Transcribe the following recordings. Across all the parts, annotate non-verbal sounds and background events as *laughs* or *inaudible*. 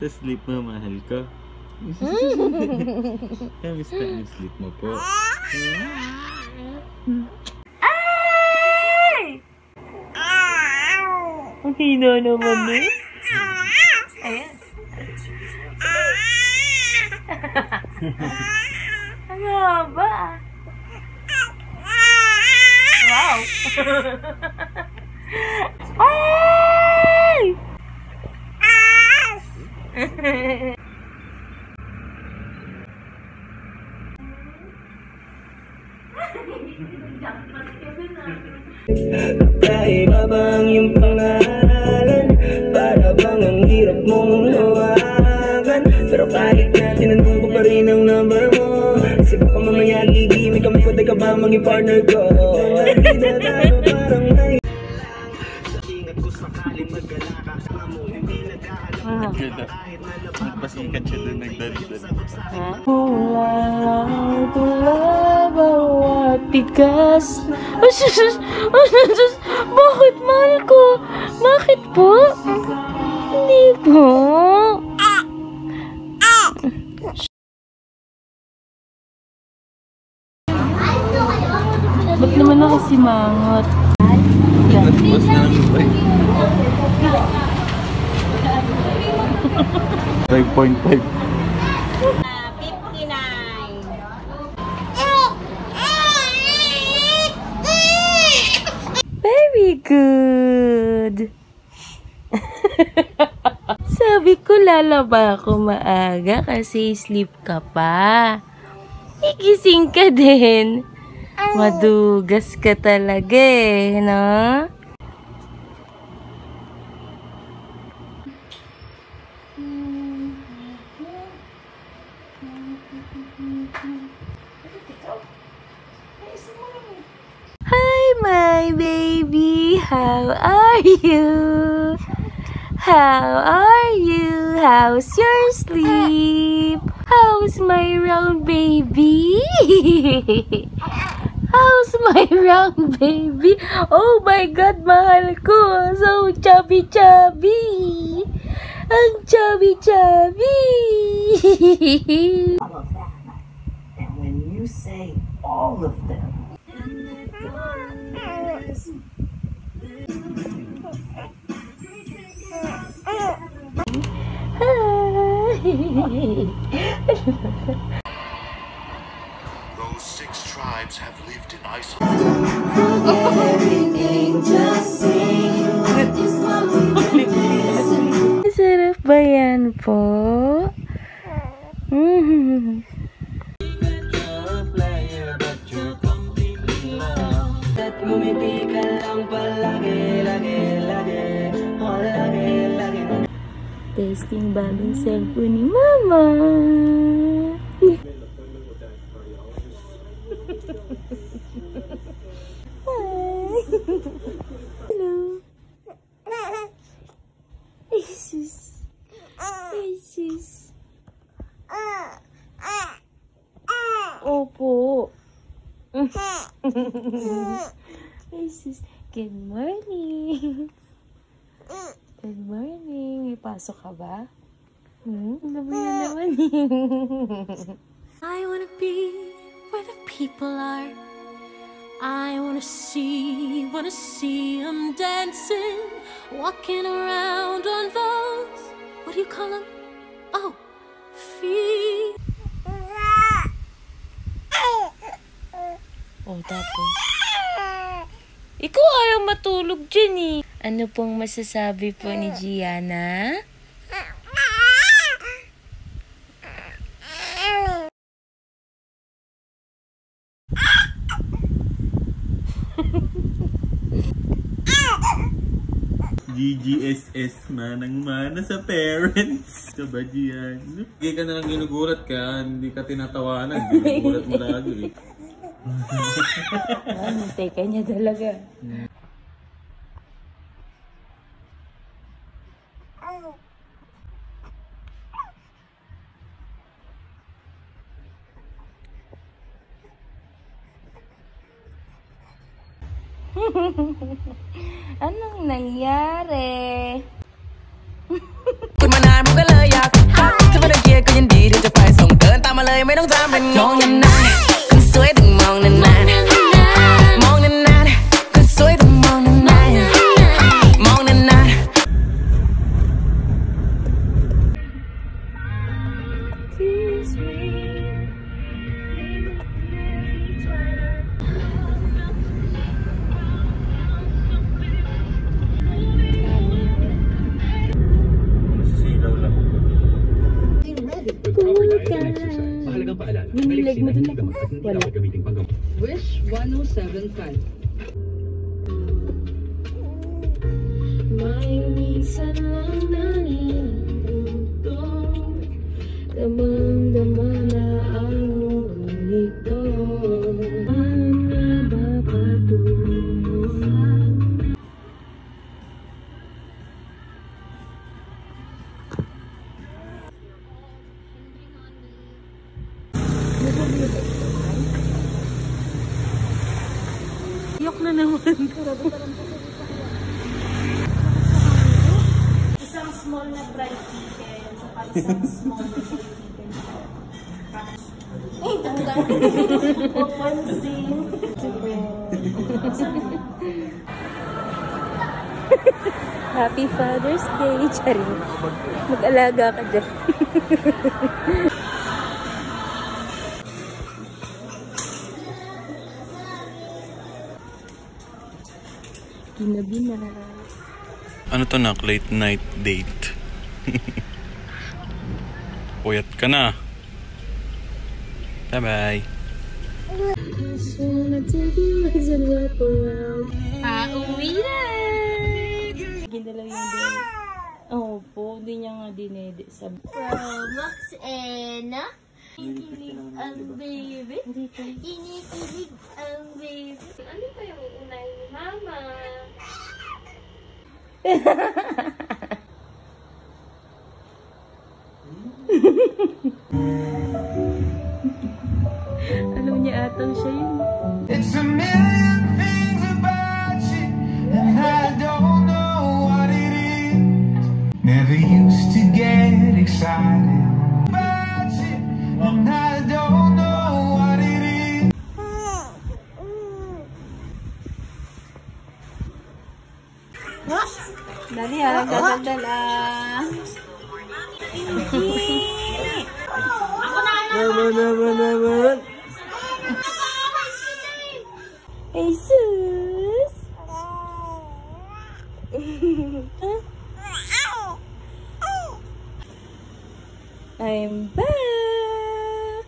Sleep mo, mahal ko. Kamusta ang sleep mo po? Ang hina naman eh. Ayan. Ang haba. Wow. Ay! Kaiba ba ang iyong pangalan? Para bang ang hirap mong hawakan? Pero kahit na tinanong ko pa rin ang number mo Kasi baka mamaya gigimik kami Pwede ka ba maging partner ko? Hindi na tayo parang Ano? Ganda. Nagpasikat siya doon, nagdalitan. Pulang tula bawat tigas. Ay, sus, ay, sus, bakit mahal ko? Bakit po? Hindi po. Ba't naman ako si Boss na lang ba? 5.5. Very good. *laughs* Sabi ko lalaba ako maaga kasi sleep ka pa. Igising ka din. Madugas ka talaga eh, no? Hi, my baby. How are you? How are you? How's your sleep? How's my round baby? *laughs* How's *laughs* my round baby? Oh my God, mahal ko. So chubby chubby. Ang chubby chubby. all of that. And when you say all of them, six *laughs* tribes have lived in isolation. Masarap ba yan po? Mm. at ngumiti ka lang palagi, lagi, lagi, oh, lagi, lagi. Testing bagong cellphone ni Mama. Hi. Hello. Ay, sus. Ay, sus. Opo. Ay, sus. Good morning. Good morning. May pasok ka ba? Hmm? Ano ba yan naman *laughs* I wanna be where the people are. I wanna see, wanna see them dancing, walking around on those, what do you call them? Oh, feet. Oh, tapos. Ikaw ayaw matulog dyan eh. Ano pong masasabi po ni Gianna? GGSS manang mana sa parents. Sabad yan. Hindi ka na lang ginugulat ka, hindi ka tinatawanan. Ginugulat mo lagi nantay ka niya talaga. Anong nangyari? Kung manar mo ka lay up Sa mga nagkiya ko yung dito sa paisong Tama lay may nang minsan lang nalilito Damang-dama na ang nito Ang Yok na naman. Isang *laughs* na fried chicken, saka isang small soy chicken. Eh, tanggal. Papansin. Happy Father's Day, Charing. Mag-alaga ka dyan. Ginabi na. Ano to nak? Late night date. *laughs* Puyat ka na. Bye-bye. Po. Pauwi na! Ginalaw yung din. Oo po, hindi niya nga dinede sa... From Max and... Kinikilig ang baby. Kinikilig ang baby. Ano pa yung unay ni Mama? *laughs* Alam niya atang siya yun. It's a million things about you, and I don't know what it is. Never used to get excited about you, and I don't know what it is. Dali ha, dadaldal ah. *laughs* Naman, naman, naman. Jesus! I'm back!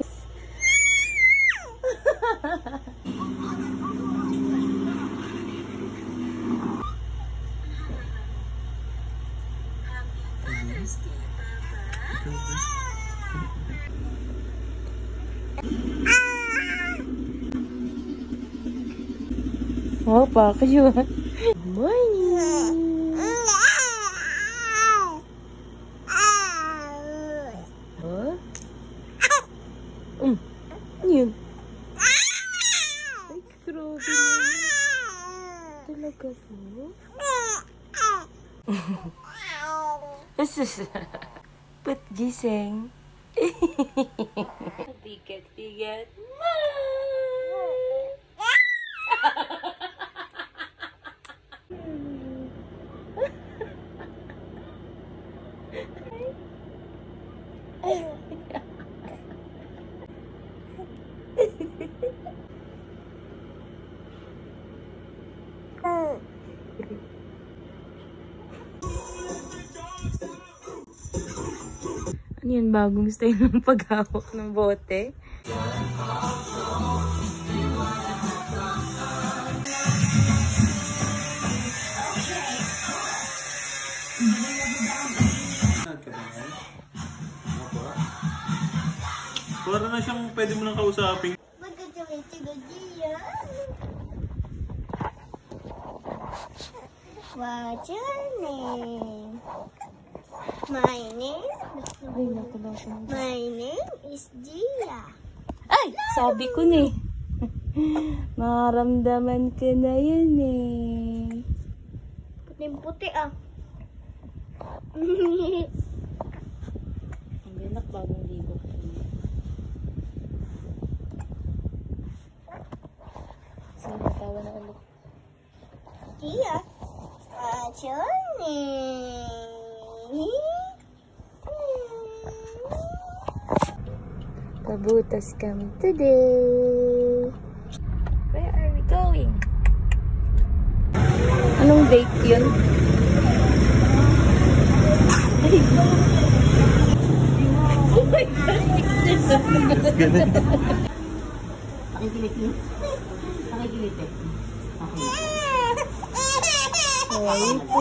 *laughs* Oh, pa kayo. Morning. Oh? Um, ano yun? Ay, grabe naman. Talaga po? Ba't gising? Tigat-tigat. Ano yan, bagong style ng paghawak ng bote? Para na siyang pwede mo nang kausapin. What's your name? My name? Ay, nakala ko. My name is Gia. Ay! Sabi ko na eh. *laughs* Maramdaman ka na yan eh. Puting-puti ah. *laughs* Ang ganak, bagong ligo ko. Sige, tawa na ulit. Iya. Ah, Johnny. Pabutas kami today. Where are we going? Anong date yun? oh my God, Ay po.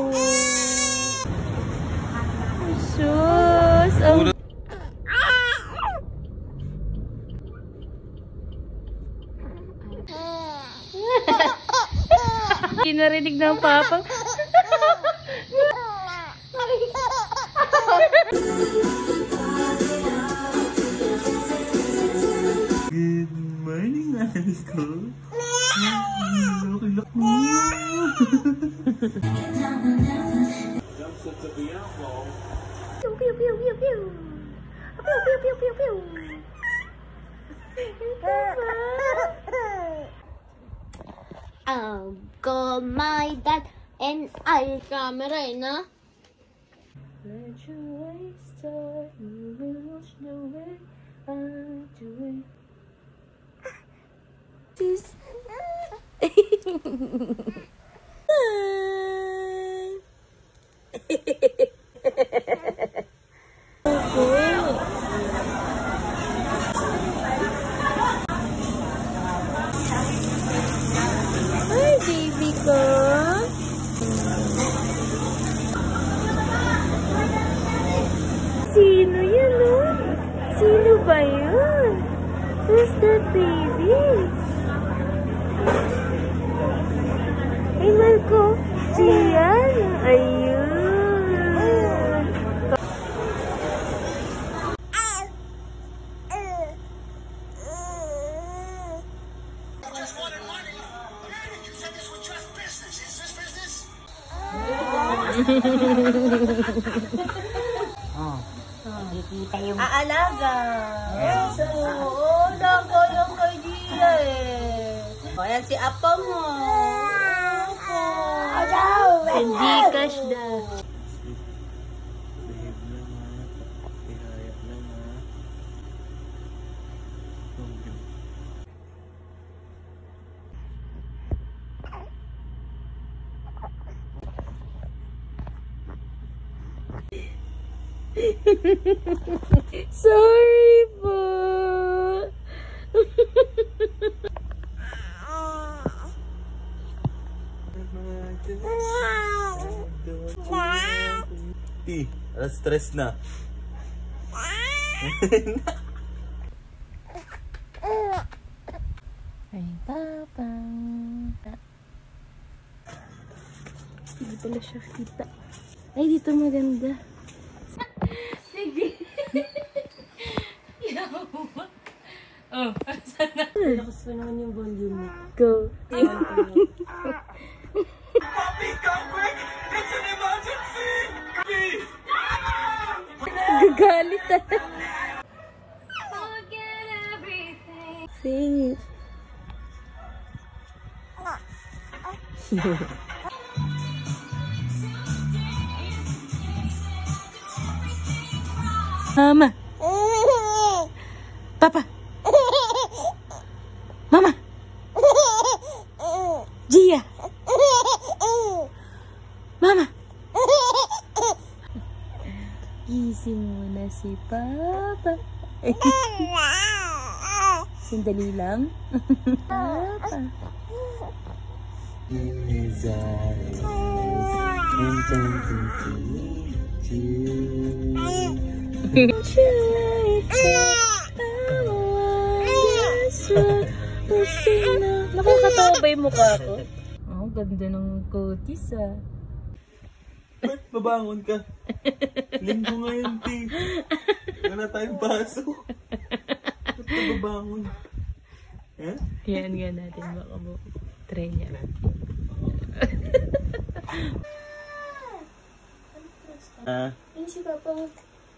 Sus! Ang Hindi narinig ng papa. Good morning, Anis ko. Laki laki mo. I'll call my dad and I'll come no? Let your way start, you will watch the way I do it. That baby? Ay, Marco. Siyan. Ayun. *laughs* Aalaga. Yes. Oo, eh. O, yan si Apo mo. Hindi cash daw. *laughs* Sorry po. *laughs* alas stress na. *laughs* Ay, papa. Hindi pala siya kita. Ay, dito maganda. *laughs* Sige. *laughs* oh, saan na? Lakas pa naman yung volume. Go. It. Mama. Papa. Mama. Gia. Mama. Gising mo na si Papa. *laughs* Sandali lang. *laughs* Papa. Nakakatawa ba yung mukha ko? Oh, ganda ng kutis ah. Ba't babangon ka? Linggo ngayon, Ti. Wala tayong baso bangon. Huh? Eh? Yan nga natin. Baka mo try niya. *laughs* Ah. Yun si Papa.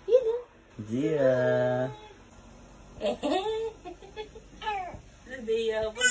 Yun ah. Gia. Nadeya pa.